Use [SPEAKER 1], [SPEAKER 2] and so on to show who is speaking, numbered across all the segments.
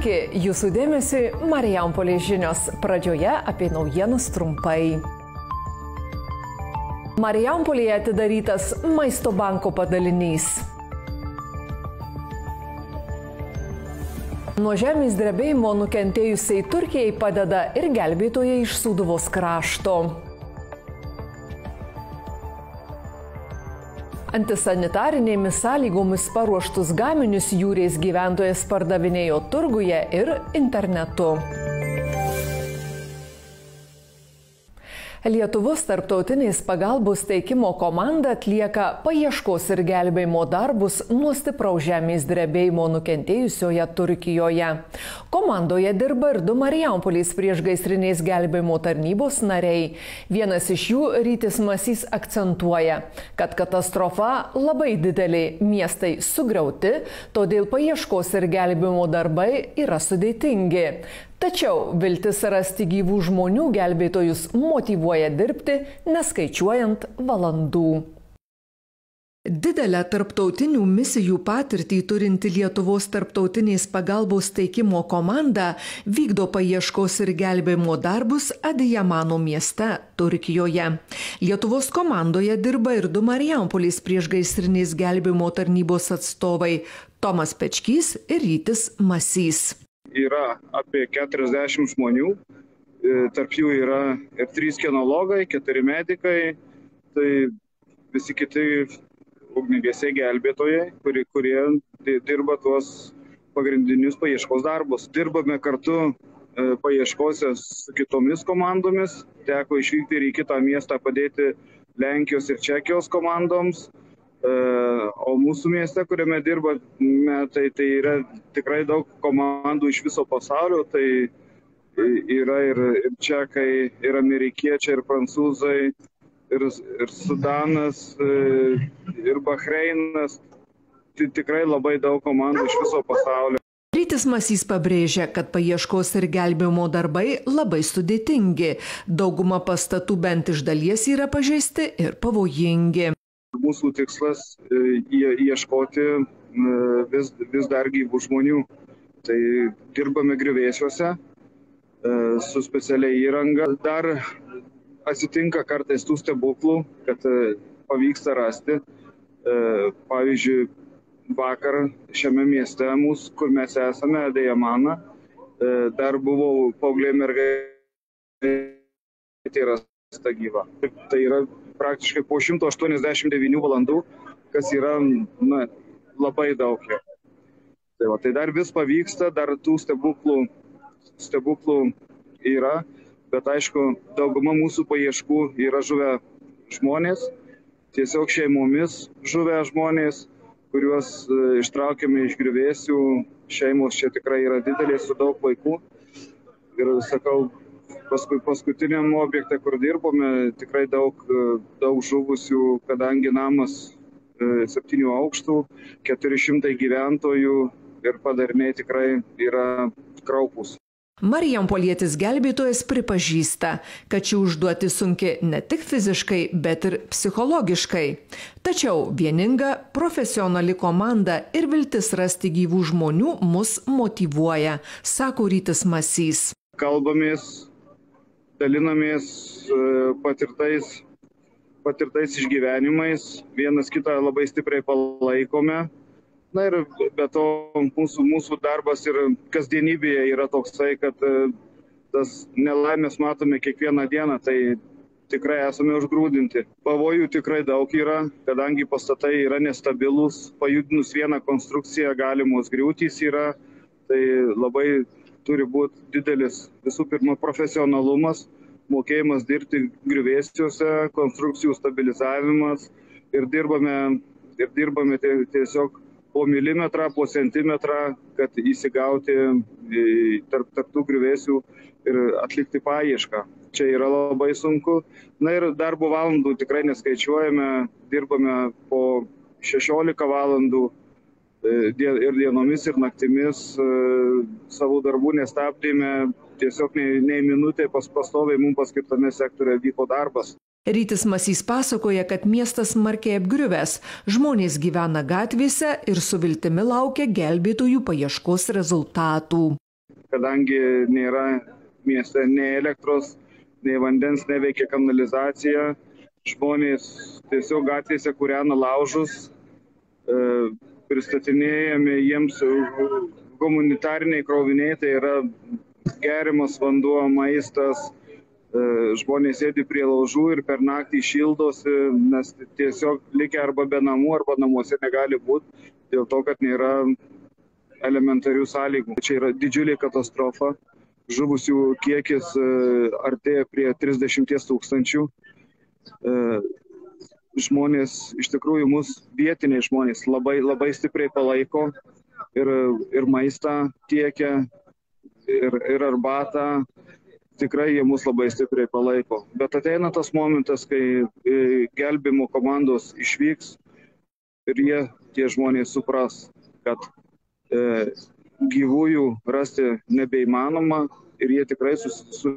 [SPEAKER 1] Sveiki, jūsų dėmesį Marijampolės žinios. Pradžioje apie naujienas trumpai. Marijampolėje atidarytas maisto banko padalinys. Nuo žemės drebėjimo nukentėjusiai Turkijai padeda ir gelbėtojai iš Sūduvos krašto. Antisanitarinėmis sąlygomis paruoštus gaminius jūrės gyventojas pardavinėjo turguje ir internetu. Lietuvos tarptautinės pagalbos teikimo komanda atlieka paieškos ir gelbėjimo darbus nuo stipraus žemės drebėjimo nukentėjusioje Turkijoje. Komandoje dirba ir du Marijampolės priešgaisrinės gelbėjimo tarnybos nariai. Vienas iš jų rytis Masys akcentuoja, kad katastrofa labai didelė, miestai sugriauti, todėl paieškos ir gelbėjimo darbai yra sudėtingi. Tačiau viltis rasti gyvų žmonių gelbėtojus motivuoja dirbti, neskaičiuojant valandų. Didelę tarptautinių misijų patirtį turinti Lietuvos tarptautinės pagalbos teikimo komanda vykdo paieškos ir gelbėjimo darbus Adijamano mieste, Turkijoje. Lietuvos komandoje dirba ir du Marijampolės priešgaisrinės gelbėjimo tarnybos atstovai Tomas Pečkys ir Rytis Masys
[SPEAKER 2] yra apie 40 žmonių, tarp jų yra ir trys kinologai, keturi medikai, tai visi kiti ugnigesiai gelbėtojai, kurie, kurie dirba tuos pagrindinius paieškos darbus. Dirbame kartu paieškose su kitomis komandomis, teko išvykti ir į kitą miestą padėti Lenkijos ir Čekijos komandoms O mūsų mieste, kuriame dirbame, tai, tai yra tikrai daug komandų iš viso pasaulio. Tai yra ir, ir čekai, ir amerikiečiai, ir prancūzai, ir, ir Sudanas, ir Bahreinas. Tai tikrai labai daug komandų iš viso pasaulio.
[SPEAKER 1] Rytis Masys pabrėžia, kad paieškos ir gelbėjimo darbai labai sudėtingi. Dauguma pastatų bent iš dalies yra pažeisti ir pavojingi
[SPEAKER 2] mūsų tikslas ieškoti vis, vis dar gyvų žmonių. Tai dirbame grįvėsiuose su specialiai įranga. Dar atsitinka kartais tų stebuklų, kad pavyksta rasti. Pavyzdžiui, vakar šiame mieste mūsų, kur mes esame, Dejamana, dar buvo paauglė mergaitė rasta gyva. Tai yra praktiškai po 189 valandų, kas yra na, labai daug. Tai, va, tai dar vis pavyksta, dar tų stebuklų, stebuklų yra, bet aišku, dauguma mūsų paieškų yra žuvę žmonės, tiesiog šeimomis žuvę žmonės, kuriuos ištraukėme iš grįvėsių, šeimos čia tikrai yra didelės su daug vaikų. Ir sakau, paskui paskutiniam objekte, kur dirbome, tikrai daug, daug žuvusių, kadangi namas septynių aukštų, 400 gyventojų ir padarniai tikrai yra kraupus.
[SPEAKER 1] Marijampolietis gelbėtojas pripažįsta, kad ši užduoti sunki ne tik fiziškai, bet ir psichologiškai. Tačiau vieninga profesionali komanda ir viltis rasti gyvų žmonių mus motivuoja, sako Rytis Masys.
[SPEAKER 2] Kalbamės dalinamės patirtais, patirtais išgyvenimais, vienas kitą labai stipriai palaikome. Na ir be to mūsų, mūsų darbas ir kasdienybėje yra toksai, kad tas nelaimės matome kiekvieną dieną, tai tikrai esame užgrūdinti. Pavojų tikrai daug yra, kadangi pastatai yra nestabilus, pajudinus vieną konstrukciją galimos griūtys yra, tai labai turi būti didelis visų pirma profesionalumas, mokėjimas dirbti griuvėsiuose, konstrukcijų stabilizavimas ir dirbame, ir dirbame tiesiog po milimetrą, po centimetrą, kad įsigauti tarp, tarp tų griuvėsių ir atlikti paiešką. Čia yra labai sunku. Na ir darbo valandų tikrai neskaičiuojame, dirbame po 16 valandų ir dienomis, ir naktimis savo darbų nestabdėme, tiesiog nei, nei minutė pas pastoviai mums paskirtame sektorė vyko darbas.
[SPEAKER 1] Rytis Masys pasakoja, kad miestas smarkiai apgriuvęs, žmonės gyvena gatvėse ir su viltimi laukia gelbėtojų paieškos rezultatų.
[SPEAKER 2] kadangi nėra mieste nei elektros, nei vandens, neveikia kanalizacija, žmonės tiesiog gatvėse kūrena laužus, e, pristatinėjami jiems humanitariniai kroviniai, tai yra gerimas vanduo, maistas, e, žmonės sėdi prie laužų ir per naktį šildosi, nes tiesiog likę arba be namų, arba namuose negali būti dėl to, kad nėra elementarių sąlygų. Čia yra didžiulė katastrofa. Žuvusių kiekis e, artėja prie 30 tūkstančių. Žmonės, iš tikrųjų, mus vietiniai žmonės labai, labai stipriai palaiko ir, ir maistą tiekia, ir, ir arbatą. Tikrai jie mus labai stipriai palaiko. Bet ateina tas momentas, kai e, gelbimo komandos išvyks ir jie, tie žmonės, supras, kad e, gyvųjų rasti nebeįmanoma ir jie tikrai susidurs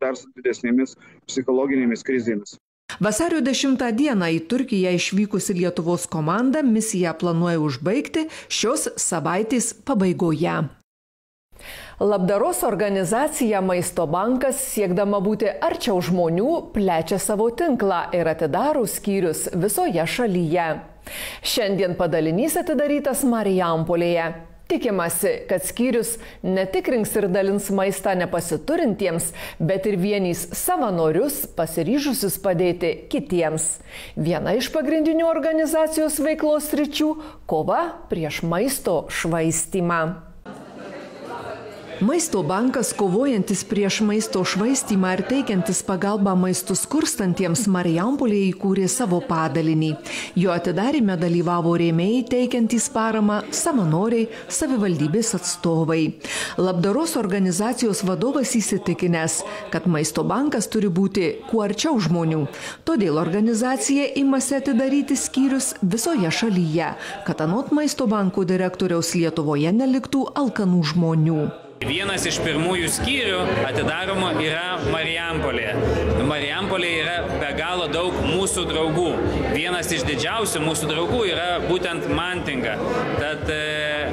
[SPEAKER 2] dar su didesnėmis psichologinėmis krizėmis.
[SPEAKER 1] Vasario 10 dieną į Turkiją išvykusi Lietuvos komanda misiją planuoja užbaigti šios savaitės pabaigoje. Labdaros organizacija Maisto bankas, siekdama būti arčiau žmonių, plečia savo tinklą ir atidaro skyrius visoje šalyje. Šiandien padalinys atidarytas Marijampolėje. Tikimasi, kad skyrius ne tik rinks ir dalins maistą nepasiturintiems, bet ir vienys savanorius pasiryžusius padėti kitiems. Viena iš pagrindinių organizacijos veiklos ryčių - kova prieš maisto švaistimą. Maisto bankas, kovojantis prieš maisto švaistimą ir teikiantis pagalbą maistų skurstantiems, Marijampolėje įkūrė savo padalinį. Jo atidarime dalyvavo rėmėjai teikiantys paramą, savanoriai, savivaldybės atstovai. Labdaros organizacijos vadovas įsitikinęs, kad maisto bankas turi būti kuo arčiau žmonių. Todėl organizacija imasi atidaryti skyrius visoje šalyje, kad anot maisto bankų direktoriaus Lietuvoje neliktų alkanų žmonių.
[SPEAKER 3] Vienas iš pirmųjų skyrių atidaromo yra Marijampolėje. Marijampolėje yra mūsų draugų. Vienas iš didžiausių mūsų draugų yra būtent Mantinga. Tad e,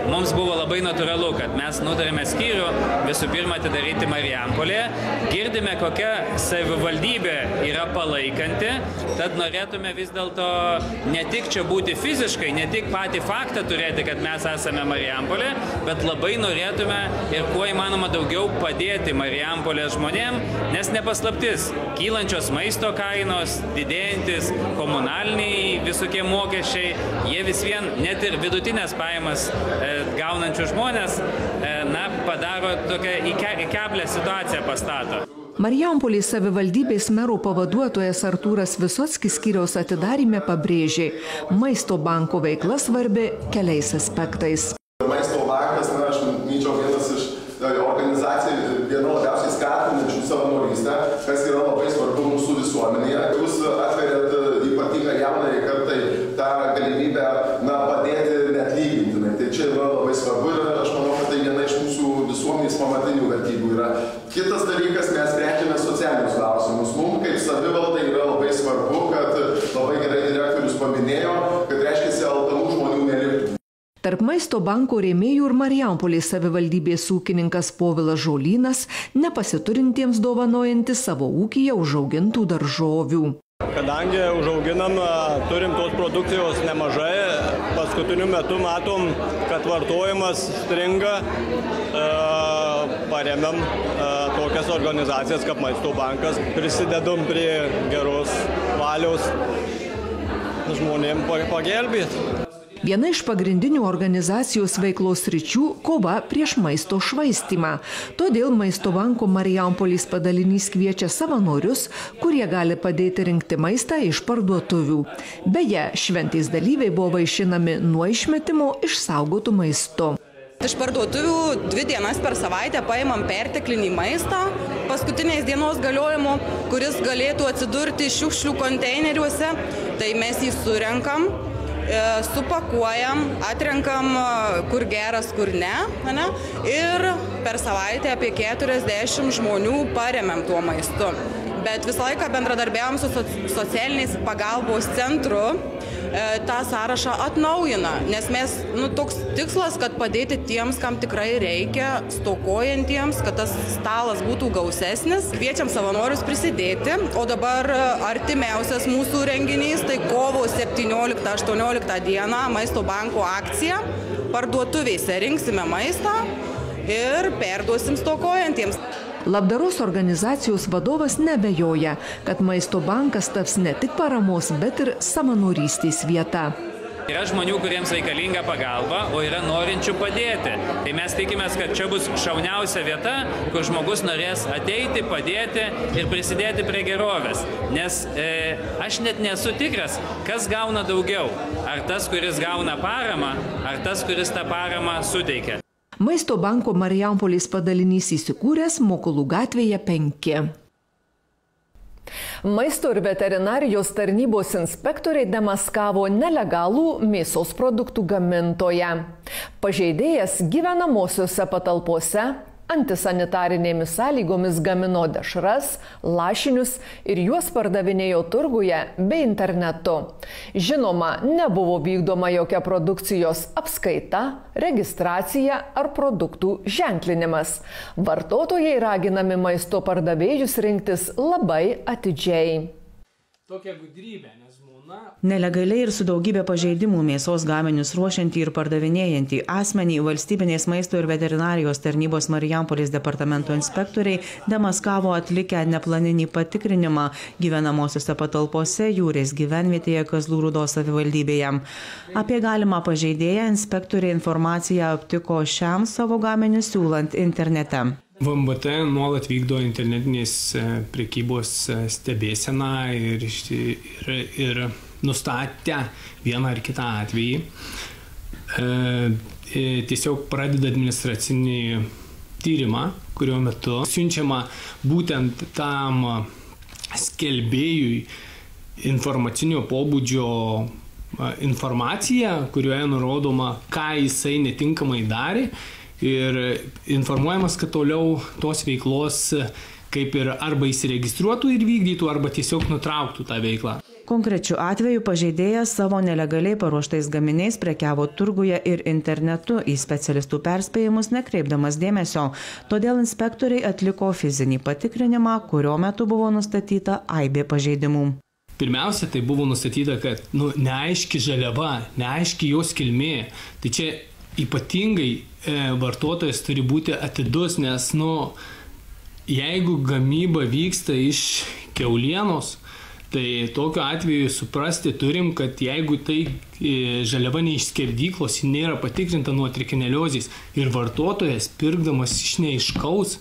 [SPEAKER 3] mums buvo labai natūralu, kad mes nutarėme skyrių visų pirma atidaryti Marijampolėje. Girdime, kokia savivaldybė yra palaikanti, tad norėtume vis dėlto ne tik čia būti fiziškai, ne tik patį faktą turėti, kad mes esame Marijampolė, bet labai norėtume ir kuo įmanoma daugiau padėti Marijampolės žmonėm, nes nepaslaptis, kylančios maisto kainos, didėjantis komunaliniai visokie mokesčiai, jie vis vien net ir vidutinės pajamas e, gaunančių žmonės, e, na, padaro tokią įkeblę situaciją pastato.
[SPEAKER 1] Marijampolės savivaldybės mero pavaduotojas Artūras Visotskis skyriaus atidarime pabrėžė, maisto banko veikla svarbi keliais aspektais.
[SPEAKER 4] Maisto bankas, na, aš manyčiau, vienas iš organizacija viena labiausiai skatinančių savanorystę, kas yra labai svarbu mūsų visuomenėje. Jūs atverėt ypatingą jaunai kartai tą galimybę na, padėti net lygintinai. Tai čia yra labai svarbu ir aš manau, kad tai viena iš mūsų visuomenės pamatinių vertybių yra. Kitas dalykas, mes sprendžiame socialinius klausimus. Mums kaip savivaldai yra labai svarbu, kad labai gerai direktorius paminėjo, kad reiškia, alkanų žmonių neliktų.
[SPEAKER 1] Tarp maisto banko rėmėjų ir Marijampolės savivaldybės ūkininkas Povilas Žolynas nepasiturintiems dovanojantis savo ūkiją užaugintų daržovių.
[SPEAKER 5] Kadangi užauginam, turim tos produkcijos nemažai, paskutiniu metu matom, kad vartojimas stringa, paremėm tokias organizacijas kaip Maisto bankas, prisidedam prie geros valios žmonėm pagelbėti.
[SPEAKER 1] Viena iš pagrindinių organizacijos veiklos ryčių - kova prieš maisto švaistimą. Todėl Maisto banko Marijampolis padalinys kviečia savanorius, kurie gali padėti rinkti maistą iš parduotuvių. Beje, šventės dalyviai buvo vaišinami nuo išmetimo išsaugotų maisto.
[SPEAKER 6] Iš parduotuvių dvi dienas per savaitę paimam perteklinį maistą paskutiniais dienos galiojimu, kuris galėtų atsidurti šiukšlių konteineriuose. Tai mes jį surenkam, E, supakuojam, atrenkam, e, kur geras, kur ne, ne, ir per savaitę apie 40 žmonių paremėm tuo maistu. Bet visą laiką bendradarbiavom su socialiniais pagalbos centru, tą sąrašą atnaujina, nes mes, nu, toks tikslas, kad padėti tiems, kam tikrai reikia, stokojantiems, kad tas stalas būtų gausesnis. Kviečiam savanorius prisidėti, o dabar artimiausias mūsų renginys tai kovo 17-18 dieną Maisto banko akcija. Parduotuvėse rinksime maistą ir perduosim stokojantiems.
[SPEAKER 1] Labdaros organizacijos vadovas nebejoja, kad maisto bankas taps ne tik paramos, bet ir samanorystės vieta.
[SPEAKER 3] Yra žmonių, kuriems reikalinga pagalba, o yra norinčių padėti. Tai mes tikimės, kad čia bus šauniausia vieta, kur žmogus norės ateiti, padėti ir prisidėti prie gerovės. Nes e, aš net nesu tikras, kas gauna daugiau. Ar tas, kuris gauna paramą, ar tas, kuris tą paramą suteikia.
[SPEAKER 1] Maisto banko Marijampolės padalinys įsikūręs Mokulų gatvėje 5. Maisto ir veterinarijos tarnybos inspektoriai demaskavo nelegalų mėsos produktų gamintoją. Pažeidėjas gyvenamosiose patalpose antisanitarinėmis sąlygomis gamino dešras, lašinius ir juos pardavinėjo turguje bei internetu. Žinoma, nebuvo vykdoma jokia produkcijos apskaita, registracija ar produktų ženklinimas. Vartotojai raginami maisto pardavėjus rinktis labai atidžiai.
[SPEAKER 7] Tokia gudrybė, nes
[SPEAKER 8] Nelegaliai ir su daugybė pažeidimų mėsos gaminius ruošiantį ir pardavinėjantį asmenį valstybinės maisto ir veterinarijos tarnybos Marijampolės departamento inspektoriai demaskavo atlikę neplaninį patikrinimą gyvenamosiose patalpose jūrės gyvenvietėje Kazlų Rūdos savivaldybėje. Apie galimą pažeidėją inspektoriai informaciją aptiko šiam savo gaminiu siūlant internete.
[SPEAKER 7] VMBT nuolat vykdo internetinės e, prekybos e, stebėseną ir, ir, ir nustatę vieną ar kitą atvejį, e, tiesiog pradeda administracinį tyrimą, kurio metu siunčiama būtent tam skelbėjui informacinio pobūdžio informacija, kurioje nurodoma, ką jisai netinkamai darė ir informuojamas, kad toliau tos veiklos kaip ir arba įsiregistruotų ir vykdytų, arba tiesiog nutrauktų tą veiklą.
[SPEAKER 8] Konkrečiu atveju pažeidėjas savo nelegaliai paruoštais gaminiais prekiavo turguje ir internetu į specialistų perspėjimus nekreipdamas dėmesio. Todėl inspektoriai atliko fizinį patikrinimą, kurio metu buvo nustatyta aibė pažeidimų.
[SPEAKER 7] Pirmiausia, tai buvo nustatyta, kad nu, neaiški žaliava, neaiški jos kilmė. Tai čia ypatingai e, vartotojas turi būti atidus, nes nu, jeigu gamyba vyksta iš keulienos, Tai tokiu atveju suprasti turim, kad jeigu tai e, žaliava ne iš skerdyklos, ji nėra patikrinta nuo trikineliozės ir vartotojas pirkdamas iš neiškaus,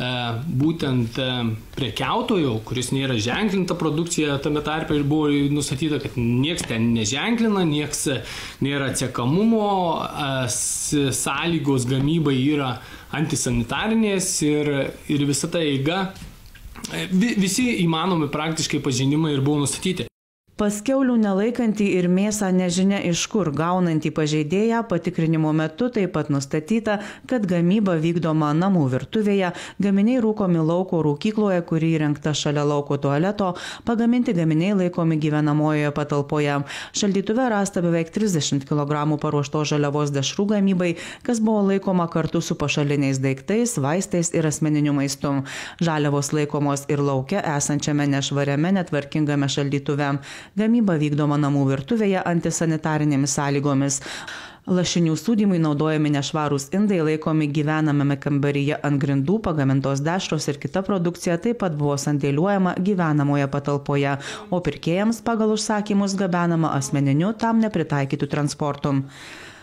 [SPEAKER 7] būtent e, prekiautojo, kuris nėra ženklinta produkcija, tame tarpe ir buvo nustatyta, kad nieks ten neženklina, nieks nėra atsiekamumo, sąlygos gamybai yra antisanitarinės ir, ir visa ta eiga Visi įmanomi praktiškai pažinimai ir buvo nustatyti.
[SPEAKER 8] Paskiaulių nelaikantį ir mėsą nežinia iš kur gaunantį pažeidėją patikrinimo metu taip pat nustatyta, kad gamyba vykdoma namų virtuvėje, gaminiai rūkomi lauko rūkykloje, kuri įrengta šalia lauko tualeto, pagaminti gaminiai laikomi gyvenamojoje patalpoje. Šaldytuve rasta beveik 30 kg paruošto žaliavos dešrų gamybai, kas buvo laikoma kartu su pašaliniais daiktais, vaistais ir asmeniniu maistu. Žaliavos laikomos ir laukia esančiame nešvariame netvarkingame šaldytuve. Gamyba vykdoma namų virtuvėje antisanitarinėmis sąlygomis. Lašinių sūdymui naudojami nešvarūs indai laikomi gyvenamame kambaryje ant grindų, pagamintos dešros ir kita produkcija taip pat buvo sandėliuojama gyvenamoje patalpoje, o pirkėjams pagal užsakymus gabenama asmeniniu tam nepritaikytų transportu.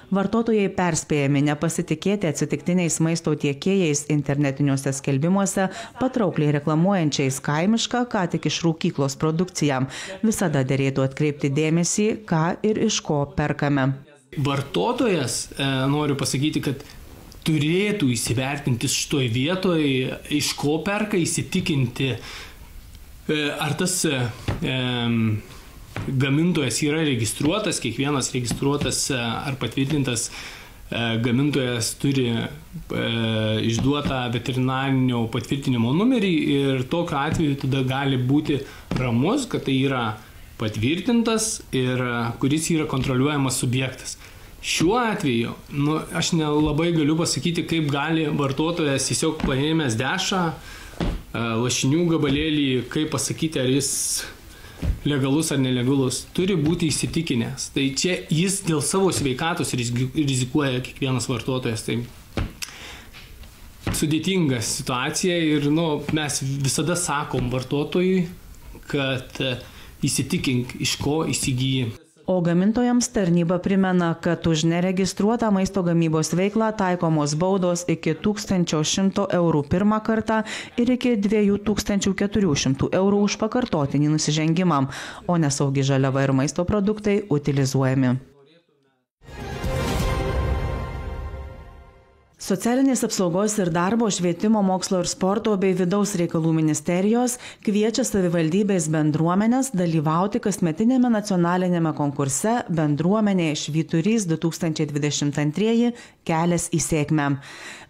[SPEAKER 8] Vartotojai perspėjami nepasitikėti atsitiktiniais maisto tiekėjais internetiniuose skelbimuose, patraukliai reklamuojančiais kaimišką, ką tik iš rūkyklos produkciją. Visada dėrėtų atkreipti dėmesį, ką ir iš ko perkame.
[SPEAKER 7] Vartotojas, e, noriu pasakyti, kad turėtų įsivertinti šitoj vietoje, iš ko perka, įsitikinti, e, ar tas e, gamintojas yra registruotas, kiekvienas registruotas e, ar patvirtintas e, gamintojas turi e, išduotą veterinarinio patvirtinimo numerį ir tokiu atveju tada gali būti ramus, kad tai yra patvirtintas ir kuris yra kontroliuojamas subjektas. Šiuo atveju, nu, aš nelabai galiu pasakyti, kaip gali vartotojas tiesiog paėmęs dešą, lašinių gabalėlį, kaip pasakyti, ar jis legalus ar nelegalus, turi būti įsitikinęs. Tai čia jis dėl savo sveikatos rizikuoja kiekvienas vartotojas. Tai sudėtinga situacija ir nu, mes visada sakom vartotojui, kad įsitikink, iš ko įsigyji.
[SPEAKER 8] O gamintojams tarnyba primena, kad už neregistruotą maisto gamybos veiklą taikomos baudos iki 1100 eurų pirmą kartą ir iki 2400 eurų už pakartotinį nusižengimą, o nesaugi žaliava ir maisto produktai utilizuojami. Socialinės apsaugos ir darbo, švietimo, mokslo ir sporto bei vidaus reikalų ministerijos kviečia savivaldybės bendruomenės dalyvauti kasmetinėme nacionalinėme konkurse Bendruomenė Švyturys 2022 kelias į sėkmę.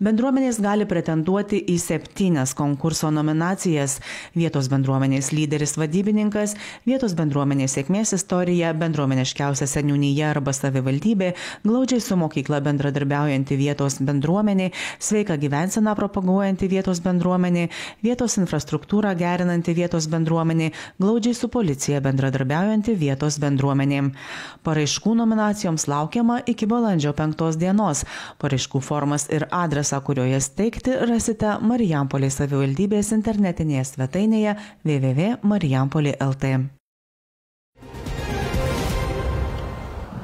[SPEAKER 8] Bendruomenės gali pretenduoti į septynias konkurso nominacijas - vietos bendruomenės lyderis vadybininkas, vietos bendruomenės sėkmės istorija, bendruomeniškiausia seniūnyje arba savivaldybė, glaudžiai su mokykla bendradarbiaujanti vietos bendruomenė bendruomenė, sveiką gyvenseną propaguojanti vietos bendruomenė, vietos infrastruktūrą gerinanti vietos bendruomenė, glaudžiai su policija bendradarbiaujanti vietos bendruomenė. Paraiškų nominacijoms laukiama iki balandžio 5 dienos. Paraiškų formas ir adresą, kurioje steigti, rasite Marijampolės savivaldybės internetinėje svetainėje www.marijampolė.lt.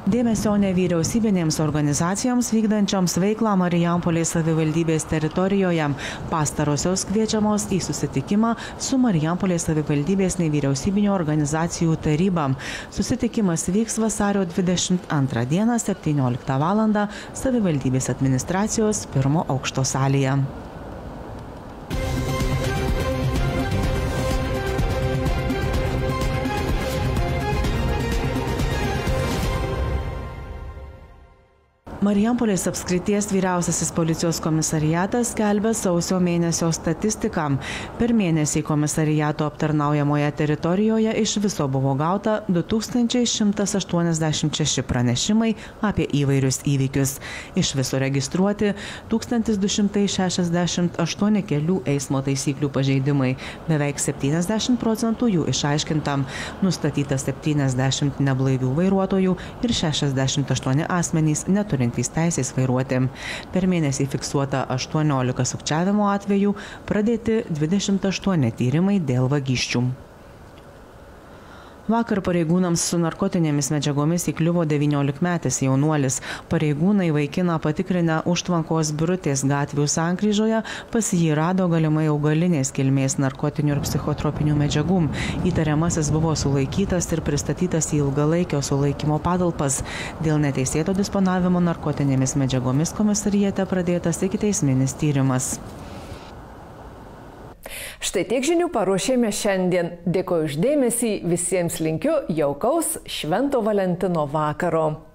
[SPEAKER 8] Dėmesio nevyriausybinėms organizacijoms vykdančioms veiklą Marijampolės savivaldybės teritorijoje. Pastarosios kviečiamos į susitikimą su Marijampolės savivaldybės nevyriausybinio organizacijų taryba. Susitikimas vyks vasario 22 dieną 17 val. savivaldybės administracijos pirmo aukšto salėje. Marijampolės apskrities vyriausiasis policijos komisariatas skelbia sausio mėnesio statistiką. Per mėnesį komisariato aptarnaujamoje teritorijoje iš viso buvo gauta 2186 pranešimai apie įvairius įvykius. Iš viso registruoti 1268 kelių eismo taisyklių pažeidimai. Beveik 70 procentų jų išaiškinta. Nustatyta 70 neblaivių vairuotojų ir 68 asmenys neturintys turintys teisės vairuoti. Per mėnesį fiksuota 18 sukčiavimo atvejų, pradėti 28 tyrimai dėl vagysčių. Vakar pareigūnams su narkotinėmis medžiagomis įkliuvo 19-metis jaunuolis. Pareigūnai vaikiną patikrinę užtvankos birutės gatvių sankryžoje, pas jį rado galimai augalinės kilmės narkotinių ir psichotropinių medžiagų. Įtariamasis buvo sulaikytas ir pristatytas į ilgalaikio sulaikymo patalpas. Dėl neteisėto disponavimo narkotinėmis medžiagomis komisarijate pradėtas iki teisminis tyrimas.
[SPEAKER 1] Štai tiek žinių paruošėme šiandien. Dėkoju uždėmesį, visiems linkiu jaukaus Švento Valentino vakaro.